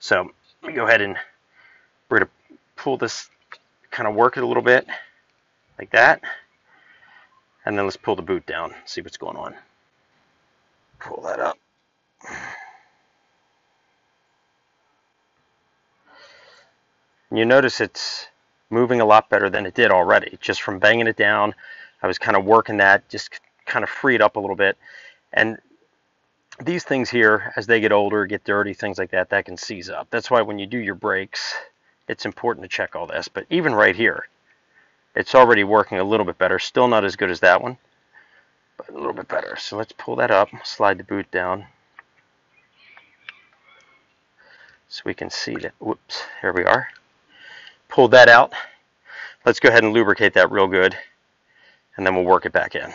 So let me go ahead and we're going to pull this, kind of work it a little bit like that. And then let's pull the boot down, see what's going on. Pull that up. You notice it's moving a lot better than it did already. Just from banging it down, I was kind of working that, just kind of freed up a little bit. And these things here, as they get older, get dirty, things like that, that can seize up. That's why when you do your brakes, it's important to check all this. But even right here, it's already working a little bit better. Still not as good as that one, but a little bit better. So let's pull that up, slide the boot down. So we can see that, whoops, here we are. Pull that out. Let's go ahead and lubricate that real good, and then we'll work it back in.